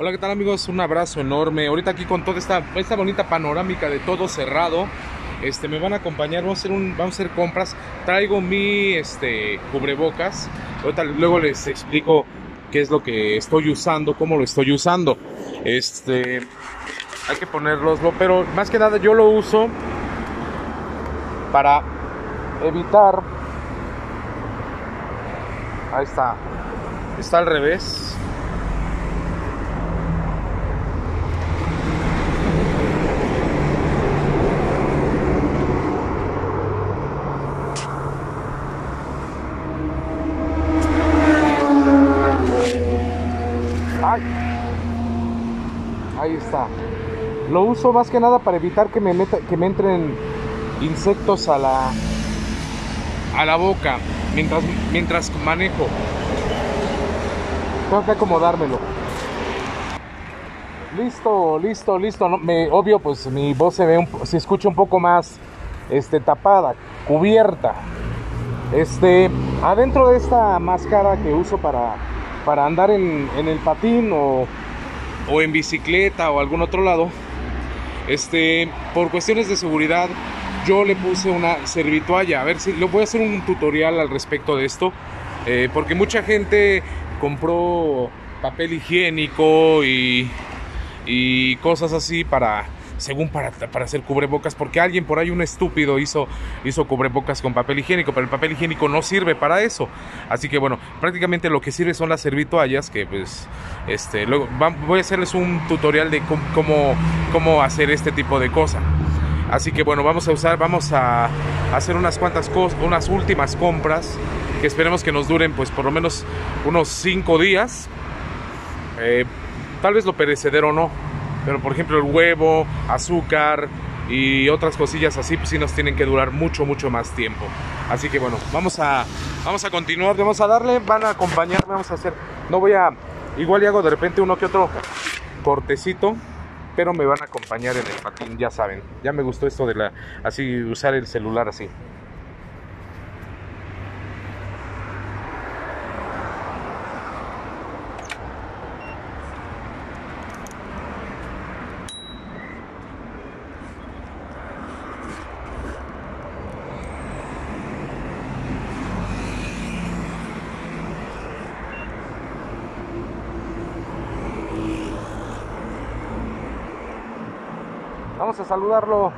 Hola, ¿qué tal amigos? Un abrazo enorme. Ahorita aquí con toda esta, esta bonita panorámica de todo cerrado. Este, me van a acompañar, vamos a hacer, un, vamos a hacer compras. Traigo mi este, cubrebocas. Ahorita luego les explico qué es lo que estoy usando, cómo lo estoy usando. Este, hay que ponerlos, pero más que nada yo lo uso para evitar. Ahí está. Está al revés. Ay. Ahí está. Lo uso más que nada para evitar que me meta, que me entren insectos a la a la boca mientras mientras manejo. Tengo que acomodármelo. Listo, listo, listo. Obvio, pues mi voz se ve, un, se escucha un poco más, este, tapada, cubierta. Este, adentro de esta máscara que uso para, para andar en, en el patín o, o en bicicleta o algún otro lado, este, por cuestiones de seguridad, yo le puse una servitoalla. A ver si lo voy a hacer un tutorial al respecto de esto, eh, porque mucha gente compró papel higiénico y cosas así para según para, para, hacer cubrebocas, porque alguien por ahí, un estúpido, hizo, hizo cubrebocas con papel higiénico, pero el papel higiénico no sirve para eso. Así que bueno, prácticamente lo que sirve son las servitoallas, que pues, este, luego voy a hacerles un tutorial de cómo, cómo, cómo hacer este tipo de cosas. Así que bueno, vamos a usar, vamos a hacer unas cuantas cosas, unas últimas compras que esperemos que nos duren pues por lo menos unos 5 días. Eh, tal vez lo perecedero no, pero por ejemplo el huevo, azúcar y otras cosillas así, pues sí nos tienen que durar mucho, mucho más tiempo. Así que bueno, vamos a, vamos a continuar, vamos a darle, van a acompañarme, vamos a hacer, no voy a, igual y hago de repente uno que otro cortecito, pero me van a acompañar en el patín, ya saben, ya me gustó esto de la, así, usar el celular así. Vamos a saludarlo.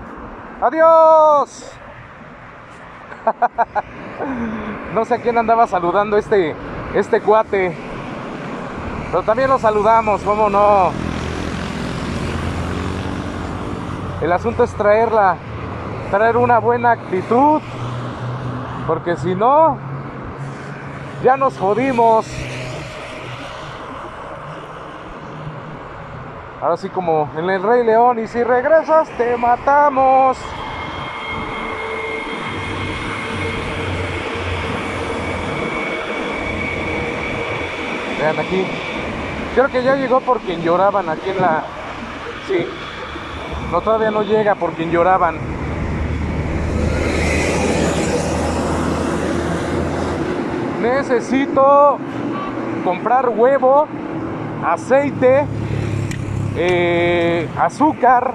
¡Adiós! no sé a quién andaba saludando este, este cuate. Pero también lo saludamos, ¿cómo no? El asunto es traerla, traer una buena actitud. Porque si no, ya nos jodimos. Ahora sí como en el Rey León y si regresas te matamos. Vean aquí. Creo que ya llegó por quien lloraban aquí en la... Sí. No, todavía no llega por quien lloraban. Necesito comprar huevo, aceite eh, azúcar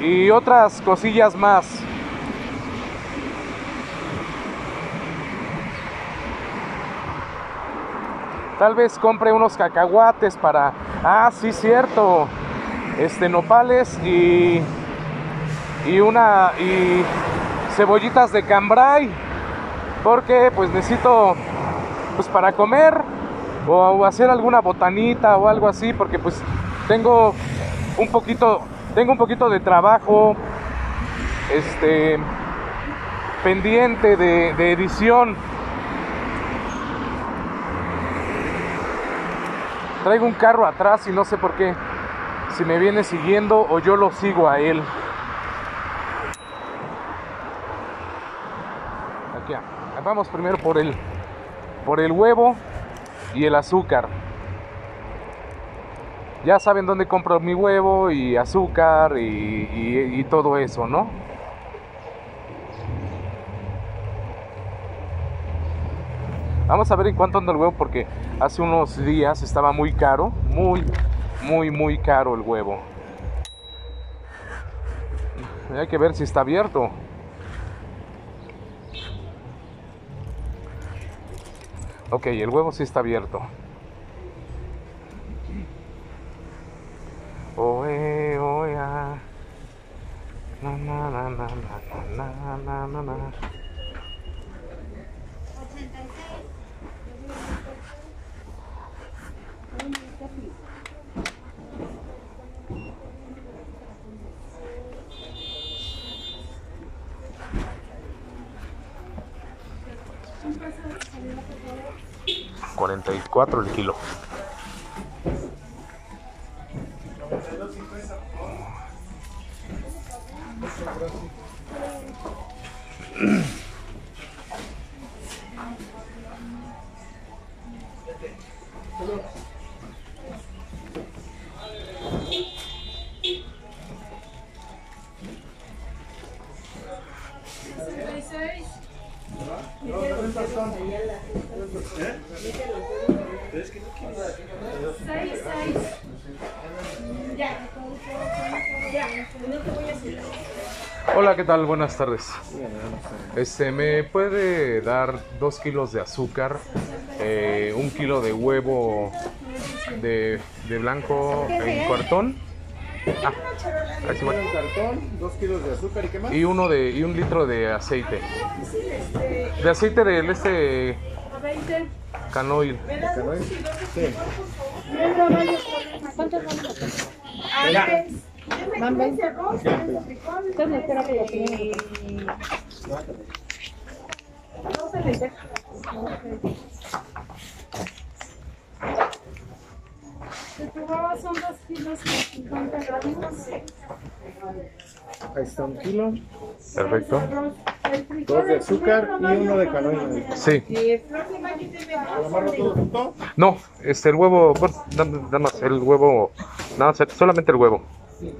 y otras cosillas más. Tal vez compre unos cacahuates para... Ah, sí, cierto. Este, nopales y... Y una... Y cebollitas de cambray. Porque pues necesito... Pues para comer. O hacer alguna botanita o algo así. Porque pues tengo un poquito tengo un poquito de trabajo este pendiente de, edición. Traigo un carro atrás y no sé por qué si me viene siguiendo o yo lo sigo a él. Aquí vamos primero por el por el huevo y el azúcar ya saben dónde compro mi huevo y azúcar y, todo eso, ¿no? Vamos a ver en cuánto anda el huevo porque hace unos días estaba muy caro, muy, muy, muy caro el huevo. Hay que ver si está abierto. Ok, el huevo sí está abierto. 44 el kilo. Hola, ¿qué tal? Buenas tardes. Este, ¿me puede dar dos kilos de azúcar, eh, un kilo de huevo de, de blanco en cartón? Ah, ahí sí, bueno. Un cartón, dos kilos de azúcar y qué más. y uno de y un litro de aceite. De aceite del este A 20. canoil. Canoil. Sí. ¿Cuántos Van ven. Son dos kilos 50 gramos. Ahí está un kilo. Perfecto. Dos de azúcar y uno de canola. Sí. No, este, el huevo, bueno, nada más, el huevo, nada, solamente el huevo. No,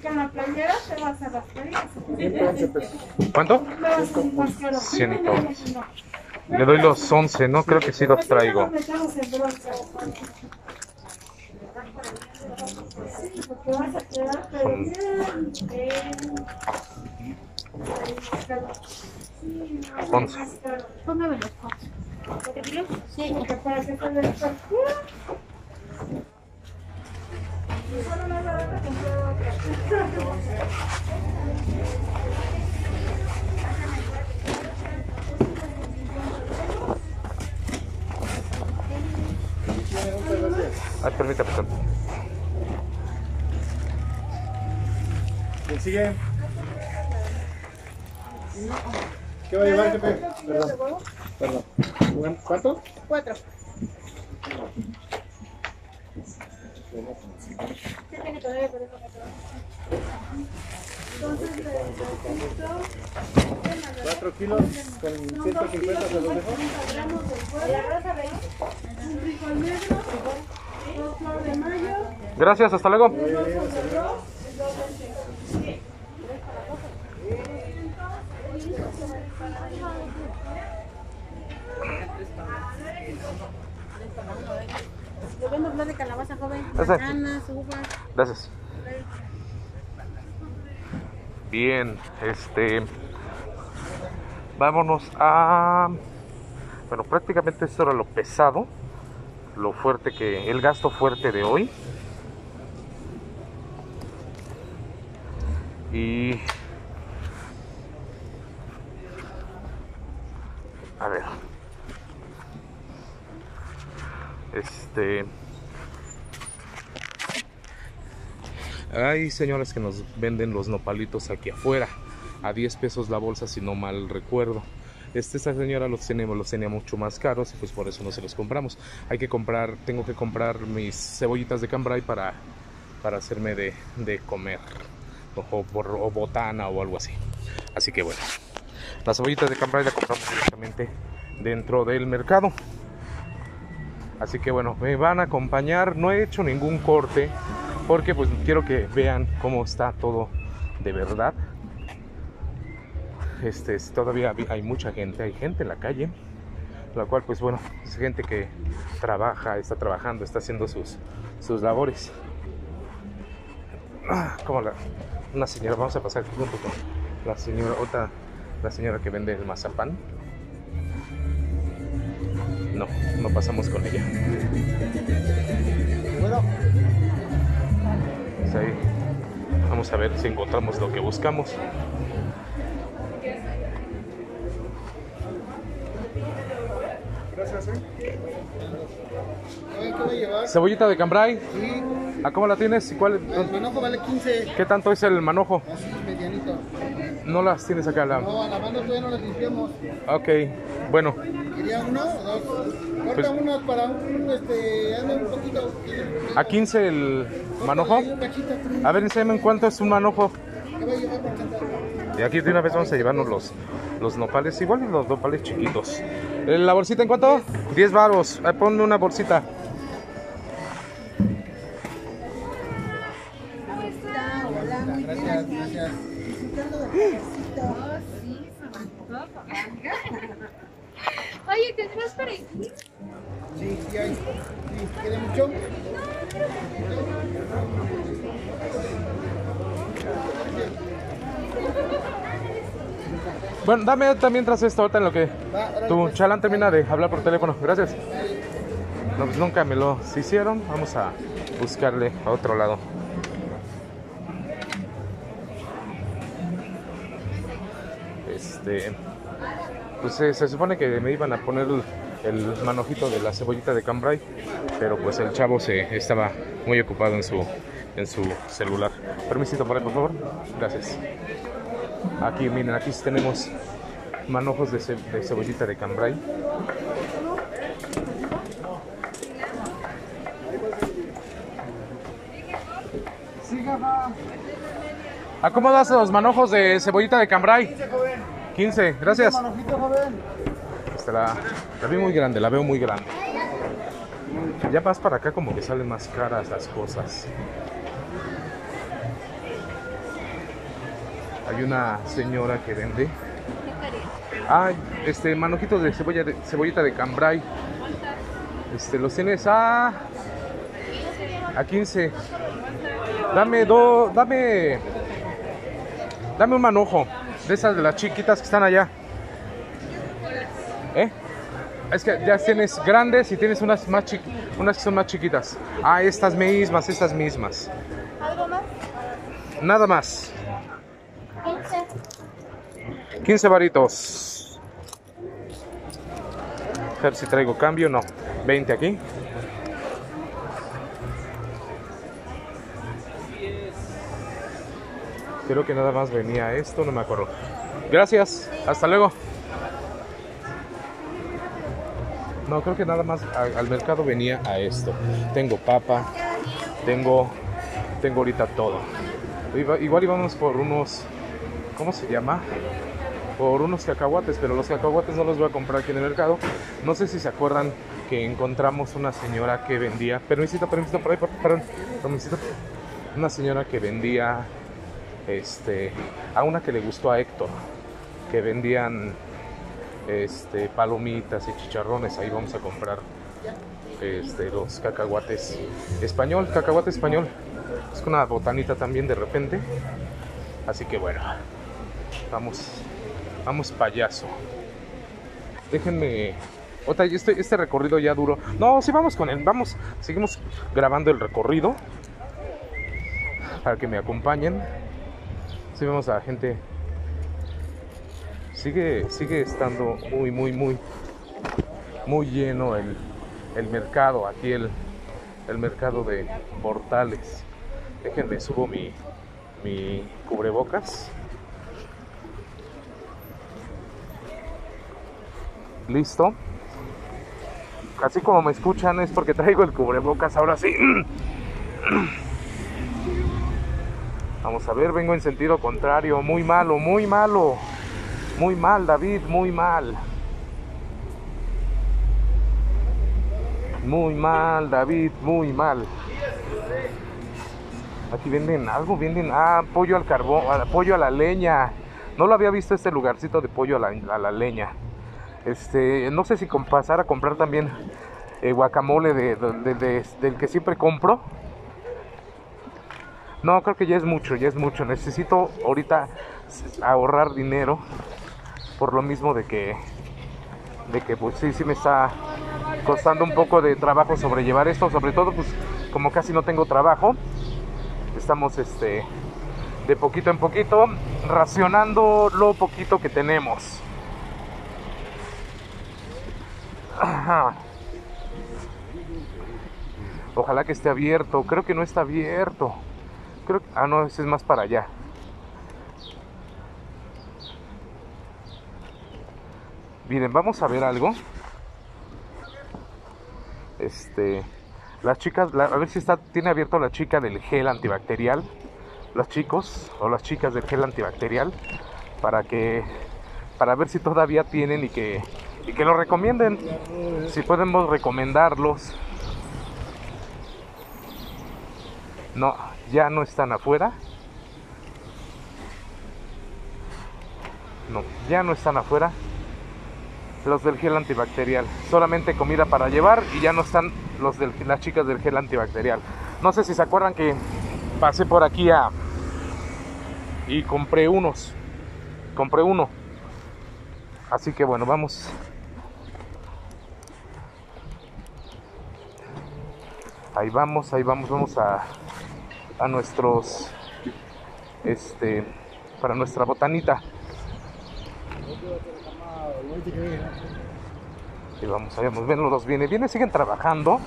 con la a las playas. 111 pesos. ¿Cuánto? Me vas a salir más caro. Ciento once. Le doy los 11, ¿no? Creo que sí los traigo. Спонс. Открыли капитан. ¿Quién sigue? ¿Qué va a llevar, jefe? Perdón. Perdón. ¿Cuánto? Cuatro. Entonces, deposito Cuatro kilos con 150 se los dejo. 50 gramos de huevo, un frijol negro, dos flor de mayo, Gracias, hasta luego. Yo vendo flor de calabaza joven, Ese. manzanas, uvas. Gracias. Bien, este. Vámonos a. Bueno, prácticamente esto era lo pesado. Lo fuerte que. El gasto fuerte de hoy. Y. A ver. Este. Hay señores que nos venden los nopalitos aquí afuera a 10 pesos la bolsa si no mal recuerdo. Esta señora los tenemos, los tenía mucho más caros y pues por eso no se los compramos. Hay que comprar, tengo que comprar mis cebollitas de cambray para, para hacerme de, de comer o, o botana o algo así. Así que bueno, las cebollitas de cambray las compramos directamente dentro del mercado. Así que bueno, me van a acompañar. No he hecho ningún corte porque pues quiero que vean cómo está todo de verdad. Este, es- todavía hay mucha gente, hay gente en la calle, la cual pues bueno, es gente que trabaja, está trabajando, está haciendo sus, sus labores. Ah, como la, una señora, vamos a pasar junto con la señora, otra, la señora que vende el mazapán. No, no pasamos con ella. Bueno, Pues ahí, vamos a ver si encontramos lo que buscamos. gracias, ¿eh? Cebollita de cambray, Sí, ¿a cómo la tienes? ¿Y cuál, el manojo vale 15, ¿Qué tanto es el manojo? así medianito. No las tienes acá lado. No, a la mano todavía no las limpiamos. Ok, bueno, ¿Quería uno dos? Corta Pues- uno para un, este, hazme un poquito. a 15 el manojo. A ver, enséñame en cuánto es un manojo. ¿Qué voy a llevar por 80? Y aquí de una vez vamos a llevarnos los, los nopales, igual los nopales chiquitos. Eh, ¿La bolsita en cuánto? 10 baros. Eh, ponme una bolsita. Bueno, dame ahorita mientras esto, ahorita en lo que tu pues. chalán termina de hablar por teléfono. Gracias. No, pues nunca me lo hicieron. Vamos a buscarle a otro lado. Este. Pues eh, se supone que me iban a poner el, el manojito de la cebollita de cambray, pero pues el chavo se estaba muy ocupado en su en su celular. Permisito por ahí, por favor. Gracias. Aquí, miren, aquí tenemos manojos de, ce- de cebollita de cambray. ¿A cómo los manojos de cebollita de cambray? Dice, joven. 15, gracias. La, la veo muy grande, la veo muy grande. Ya vas para acá como que salen más caras las cosas. Hay una señora que vende. Ah, este manojitos de cebolla de cebollita de cambray. Este los tienes a a 15. Dame dos, dame dame un manojo de esas de las chiquitas que están allá. ¿Eh? Es que ya tienes grandes y tienes unas más chi- unas que son más chiquitas. Ah, estas mismas, estas mismas. ¿Algo más? Nada más. 15. 15 varitos. A ver si traigo cambio, no. 20 aquí. Creo que nada más venía esto, no me acuerdo. Gracias, hasta luego. No, creo que nada más al mercado venía a esto. Tengo papa, tengo, tengo ahorita todo. Igual íbamos por unos, ¿cómo se llama? Por unos cacahuates, pero los cacahuates no los voy a comprar aquí en el mercado. No sé si se acuerdan que encontramos una señora que vendía, permisito, permisito, por ahí, por- perdón, permisito. Una señora que vendía, este, a una que le gustó a Héctor, que vendían este, palomitas y chicharrones. Ahí vamos a comprar este, los cacahuates español, cacahuate español. Es una botanita también de repente. Así que bueno, vamos, vamos payaso. Déjenme. Otra, este, este recorrido ya duró. No, sí, vamos con él. Vamos, seguimos grabando el recorrido. Para que me acompañen. Sí, vemos a la gente sigue, sigue estando muy, muy, muy, muy lleno el, el mercado, aquí el, el mercado de portales. Déjenme, subo mi, mi cubrebocas. Listo. Así como me escuchan es porque traigo el cubrebocas ahora sí. Vamos a ver, vengo en sentido contrario. Muy malo, muy malo. Muy mal, David, muy mal. Muy mal, David, muy mal. Aquí venden algo, venden ah, pollo al carbón, pollo a la leña. No lo había visto este lugarcito de pollo a la, a la leña. Este, no sé si pasar a comprar también eh, guacamole de, de- de- del que siempre compro. No, creo que ya es mucho, ya es mucho. Necesito ahorita ahorrar dinero por lo mismo de que de que pues sí, sí me está costando un poco de trabajo sobrellevar esto, sobre todo pues como casi no tengo trabajo, estamos este de poquito en poquito racionando lo poquito que tenemos. Ojalá que esté abierto, creo que no está abierto. Creo que ah no, ese es más para allá. Miren, vamos a ver algo. Este, las chicas, la- a ver si está, tiene abierto la chica del gel antibacterial, los chicos o las chicas del gel antibacterial, para que, para ver si todavía tienen y que, y que lo recomienden, si podemos recomendarlos. No, ya no están afuera. No, ya no están afuera los del gel antibacterial. Solamente comida para llevar y ya no están los de las chicas del gel antibacterial. No sé si se acuerdan que pasé por aquí a y compré unos. Compré uno. Así que bueno, vamos. Ahí vamos, ahí vamos, vamos a a nuestros este para nuestra botanita. Y vamos, ahí vamos, ven, los viene, viene, siguen trabajando.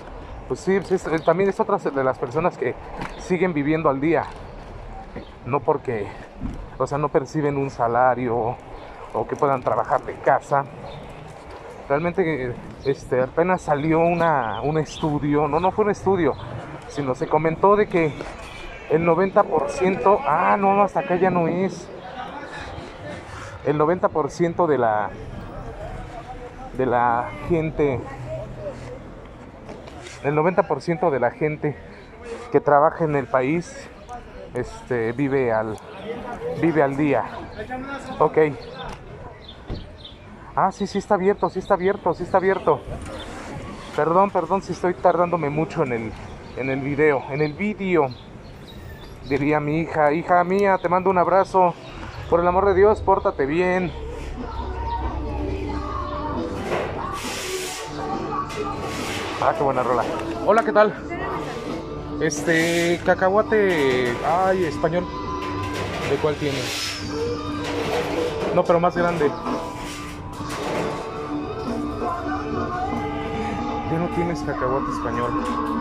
Pues sí, es- también es otra de las personas que siguen viviendo al día. No porque, o sea, no perciben un salario o que puedan trabajar de casa. Realmente, este, apenas salió una, un estudio, no, no fue un estudio, sino se comentó de que el 90%, ah, no, hasta acá ya no es. El 90% de la de la gente el 90% de la gente que trabaja en el país este vive al vive al día. Ok. Ah, sí, sí está abierto, sí está abierto, sí está abierto. Perdón, perdón si estoy tardándome mucho en el en el video, en el vídeo. Diría mi hija, hija mía, te mando un abrazo. Por el amor de Dios, pórtate bien. Ah, qué buena rola. Hola, ¿qué tal? Este, cacahuate, ay, español. ¿De cuál tiene? No, pero más grande. Tienes cacahuate español.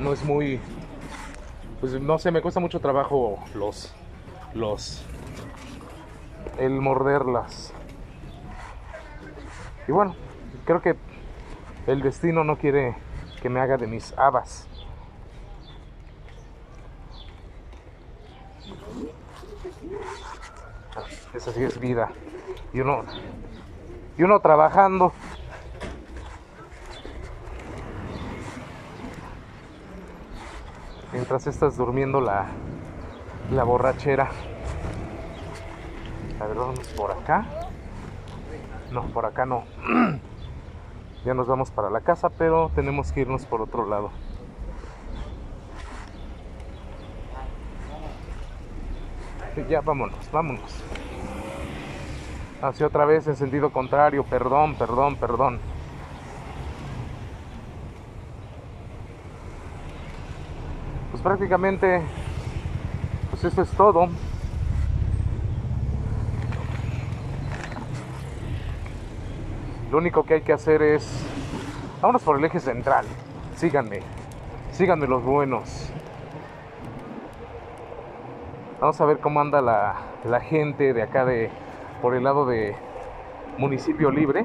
No es muy pues no sé me cuesta mucho trabajo los los el morderlas. Y bueno creo que el destino no quiere que me haga de mis habas. Esa sí es vida. Y uno y uno trabajando mientras estás durmiendo la, la borrachera. A ver, vamos por acá. No, por acá no. Ya nos vamos para la casa, pero tenemos que irnos por otro lado. Ya vámonos, vámonos. Así otra vez en sentido contrario, perdón, perdón, perdón. Prácticamente, pues eso es todo. Lo único que hay que hacer es, vámonos por el eje central. Síganme, síganme los buenos. Vamos a ver cómo anda la, la gente de acá de por el lado de municipio libre.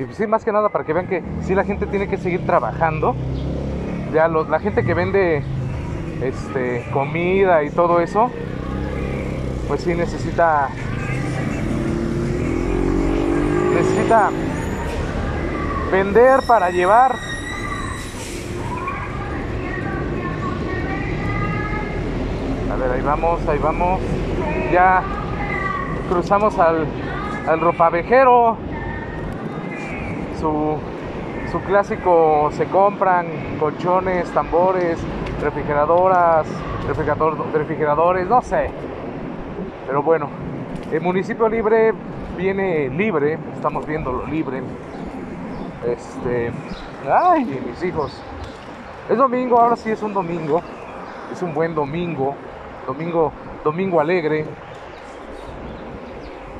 Y sí, más que nada para que vean que sí la gente tiene que seguir trabajando. Ya los, la gente que vende este, comida y todo eso, pues sí necesita necesita vender para llevar. A ver, ahí vamos, ahí vamos. Ya cruzamos al, al ropavejero. Su, su clásico se compran colchones, tambores, refrigeradoras, refrigerador, refrigeradores, no sé. Pero bueno, el municipio libre viene libre, estamos viéndolo libre. Este, ay, mis hijos. Es domingo, ahora sí es un domingo. Es un buen domingo. Domingo, domingo alegre.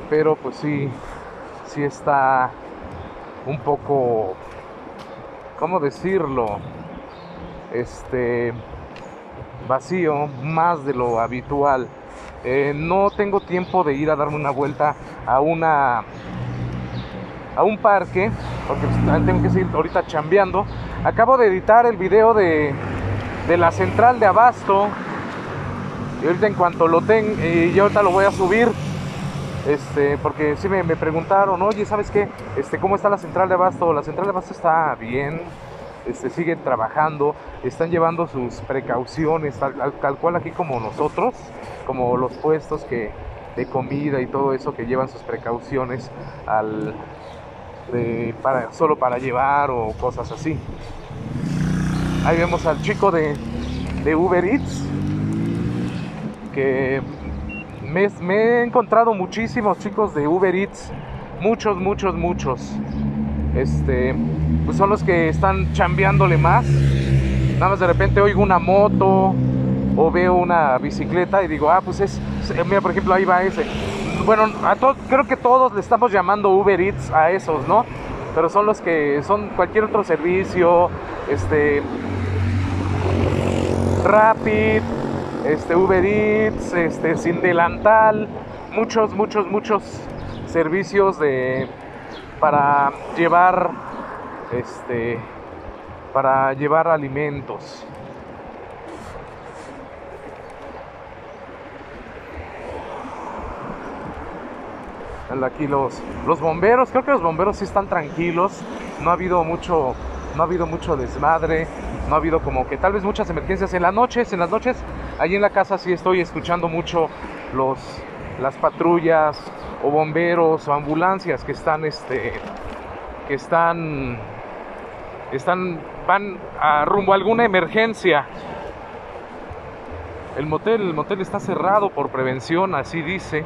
Pero pues sí, sí está un poco, ¿cómo decirlo? Este, vacío, más de lo habitual. Eh, no tengo tiempo de ir a darme una vuelta a una a un parque porque pues, tengo que seguir ahorita chambeando acabo de editar el video de, de la central de abasto y ahorita en cuanto lo tenga y yo ahorita lo voy a subir este porque sí me, me, preguntaron oye sabes qué este cómo está la central de abasto la central de abasto está bien este, siguen trabajando, están llevando sus precauciones, tal, cual aquí como nosotros, como los puestos que, de comida y todo eso que llevan sus precauciones al, para, solo para llevar o cosas así. Ahí vemos al chico de, de Uber Eats, que me, he encontrado muchísimos chicos de Uber Eats, muchos, muchos, muchos este, pues son los que están chambeándole más. Nada más de repente oigo una moto o veo una bicicleta y digo, ah, pues es, mira, por ejemplo, ahí va ese. Bueno, creo que todos le estamos llamando Uber Eats a esos, ¿no? Pero son los que son cualquier otro servicio, este, Rapid, este, Uber Eats, este, sin delantal, muchos, muchos, muchos servicios de para llevar este para llevar alimentos. Aquí los, los bomberos creo que los bomberos sí están tranquilos no ha habido mucho no ha habido mucho desmadre no ha habido como que tal vez muchas emergencias en las noches en las noches. Allí en la casa sí estoy escuchando mucho los las patrullas o bomberos o ambulancias que están este que están están van a rumbo a alguna emergencia. El motel el motel está cerrado por prevención así dice.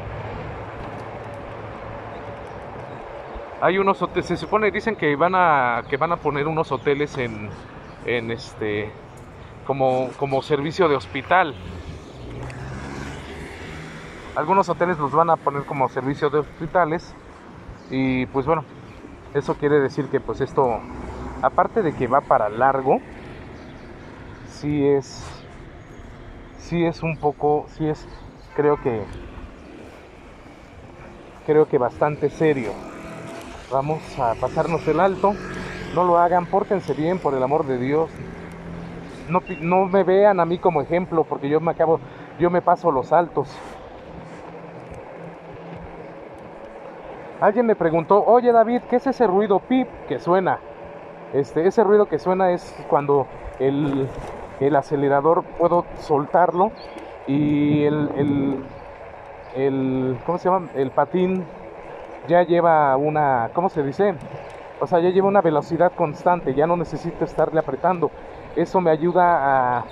Hay unos hoteles se supone dicen que van a que van a poner unos hoteles en en este como como servicio de hospital algunos hoteles los van a poner como servicio de hospitales y pues bueno, eso quiere decir que pues esto, aparte de que va para largo, sí es, sí es un poco, sí es, creo que, creo que bastante serio. Vamos a pasarnos el alto, no lo hagan, pórtense bien por el amor de Dios. No, no me vean a mí como ejemplo porque yo me acabo, yo me paso los altos. Alguien me preguntó, oye David, ¿qué es ese ruido pip que suena? Este, ese ruido que suena es cuando el, el acelerador puedo soltarlo y el, el, el, ¿cómo se llama? El patín ya lleva una, ¿cómo se dice? O sea, ya lleva una velocidad constante, ya no necesito estarle apretando. Eso me ayuda a,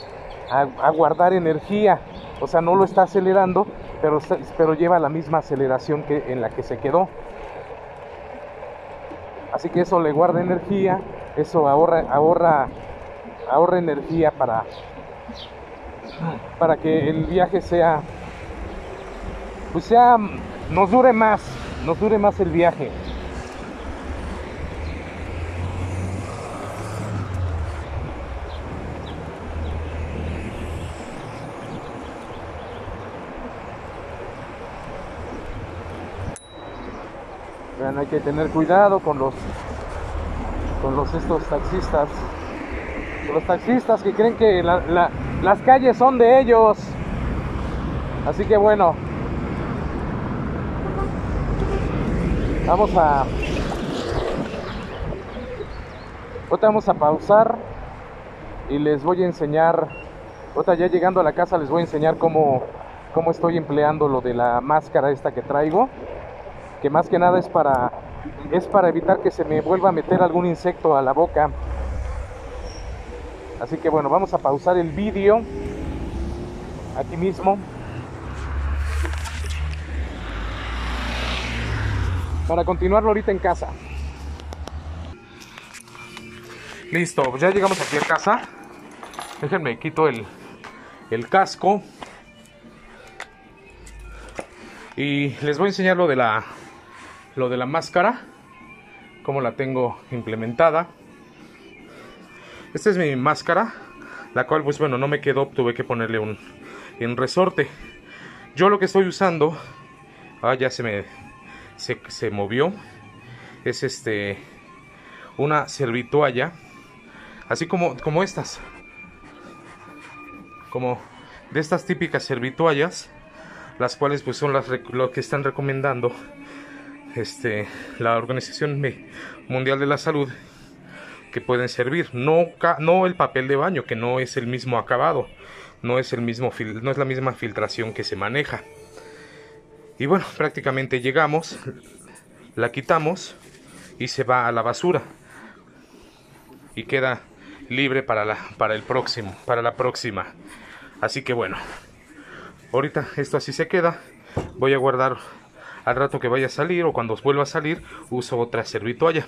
a, guardar energía. O sea, no lo está acelerando, pero, pero lleva la misma aceleración que en la que se quedó. Así que eso le guarda energía, eso ahorra, ahorra, ahorra energía para, para que el viaje sea, pues sea, nos dure más, nos dure más el viaje. Hay que tener cuidado con los con los estos taxistas. Los taxistas que creen que la- la- las calles son de ellos. Así que bueno. Vamos a Ahorita vamos a pausar y les voy a enseñar. Ahorita ya llegando a la casa les voy a enseñar cómo, cómo estoy empleando lo de la máscara esta que traigo que más que nada es para es para evitar que se me vuelva a meter algún insecto a la boca. Así que bueno, vamos a pausar el vídeo aquí mismo para continuarlo ahorita en casa. Listo, pues ya llegamos aquí a casa. Déjenme quito el, el casco. Y les voy a enseñar lo de la lo de la máscara, cómo la tengo implementada. Esta es mi máscara, la cual pues bueno, no me quedó, tuve que ponerle un, un resorte. Yo lo que estoy usando, ah, ya se me se, se movió, es este una servitoalla, así como, como estas, como de estas típicas servitoallas, las cuales pues son las lo que están recomendando este, la Organización Mundial de la Salud que pueden servir. No, no el papel de baño, que no es el mismo acabado, no es, el mismo no es la misma filtración que se maneja. Y bueno, prácticamente llegamos, la quitamos y se va a la basura. Y queda libre para, la, para el próximo, para la próxima. Así que bueno, ahorita esto así se queda. Voy a guardar al rato que vaya a salir o cuando vuelva a salir uso otra servitoalla.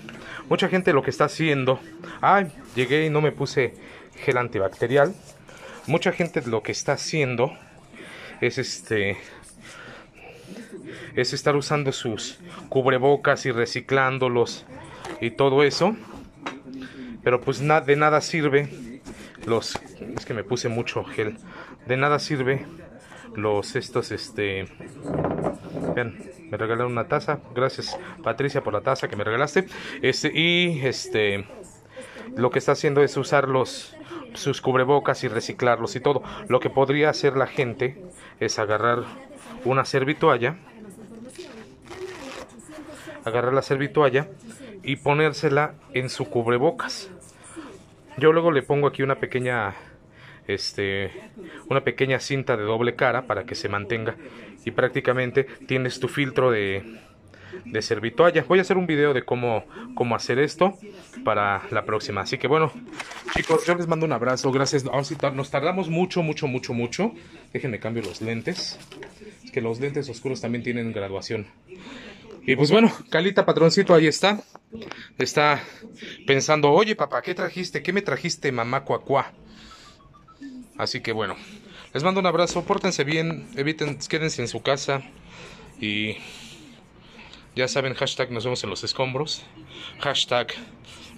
Mucha gente lo que está haciendo, ay, llegué y no me puse gel antibacterial. Mucha gente lo que está haciendo es este es estar usando sus cubrebocas y reciclándolos y todo eso. Pero pues na- de nada sirve los es que me puse mucho gel. De nada sirve los estos este Vean, me regalaron una taza. Gracias, Patricia, por la taza que me regalaste. Este, y este lo que está haciendo es usar los sus cubrebocas y reciclarlos y todo. Lo que podría hacer la gente es agarrar una servitoalla, agarrar la servitoalla y ponérsela en su cubrebocas. Yo luego le pongo aquí una pequeña este una pequeña cinta de doble cara para que se mantenga y prácticamente tienes tu filtro de de servitoalla. Voy a hacer un video de cómo, cómo hacer esto para la próxima. Así que bueno, chicos, yo les mando un abrazo. Gracias. Tar- nos tardamos mucho, mucho, mucho, mucho. Déjenme cambio los lentes. Es que los lentes oscuros también tienen graduación. Y pues bueno, Calita Patroncito ahí está. Está pensando, oye papá, ¿qué trajiste? ¿Qué me trajiste, mamá cuacuá? Así que bueno, les mando un abrazo, pórtense bien, eviten, quédense en su casa y ya saben, hashtag nos vemos en los escombros, hashtag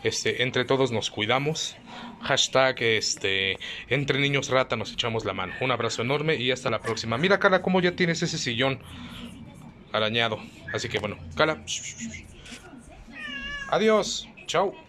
este, entre todos nos cuidamos, hashtag este, entre niños rata nos echamos la mano. Un abrazo enorme y hasta la próxima. Mira Carla cómo ya tienes ese sillón arañado. Así que bueno, Carla. Adiós, chao.